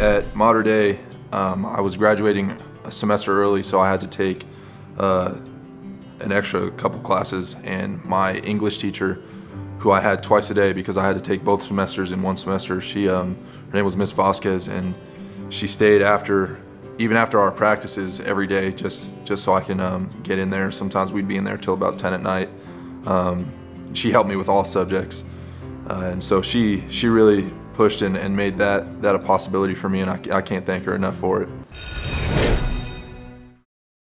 At Mater Dei, um, I was graduating a semester early, so I had to take uh, an extra couple classes. And my English teacher, who I had twice a day because I had to take both semesters in one semester, she um, her name was Miss Vasquez, and she stayed after even after our practices every day just just so I can um, get in there. Sometimes we'd be in there till about 10 at night. Um, she helped me with all subjects, uh, and so she she really pushed and, and made that, that a possibility for me, and I, I can't thank her enough for it.